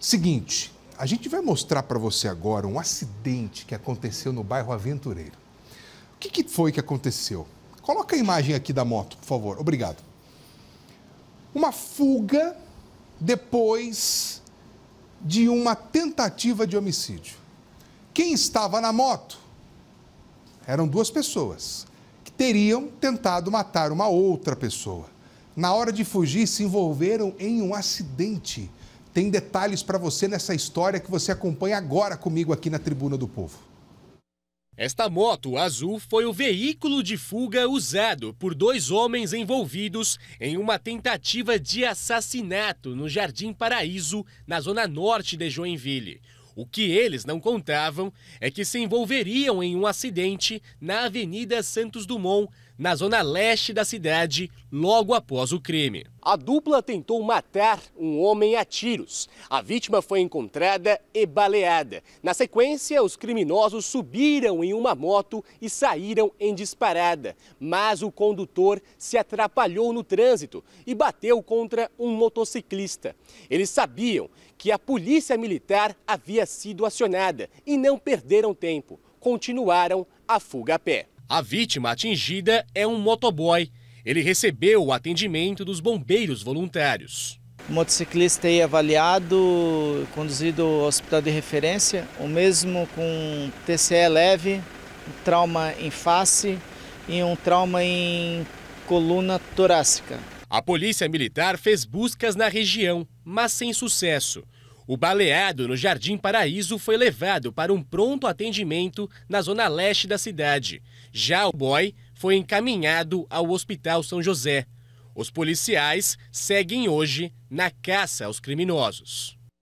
Seguinte, a gente vai mostrar para você agora um acidente que aconteceu no bairro Aventureiro. O que, que foi que aconteceu? Coloca a imagem aqui da moto, por favor. Obrigado. Uma fuga depois de uma tentativa de homicídio. Quem estava na moto? Eram duas pessoas que teriam tentado matar uma outra pessoa. Na hora de fugir, se envolveram em um acidente. Tem detalhes para você nessa história que você acompanha agora comigo aqui na Tribuna do Povo. Esta moto azul foi o veículo de fuga usado por dois homens envolvidos em uma tentativa de assassinato no Jardim Paraíso, na zona norte de Joinville. O que eles não contavam é que se envolveriam em um acidente na Avenida Santos Dumont, na zona leste da cidade, logo após o crime. A dupla tentou matar um homem a tiros. A vítima foi encontrada e baleada. Na sequência, os criminosos subiram em uma moto e saíram em disparada. Mas o condutor se atrapalhou no trânsito e bateu contra um motociclista. Eles sabiam que a polícia militar havia sido acionada e não perderam tempo. Continuaram a fuga a pé. A vítima atingida é um motoboy. Ele recebeu o atendimento dos bombeiros voluntários. O motociclista aí avaliado, conduzido ao hospital de referência, o mesmo com TCE leve, um trauma em face e um trauma em coluna torácica. A polícia militar fez buscas na região, mas sem sucesso. O baleado no Jardim Paraíso foi levado para um pronto atendimento na zona leste da cidade. Já o boy foi encaminhado ao Hospital São José. Os policiais seguem hoje na caça aos criminosos.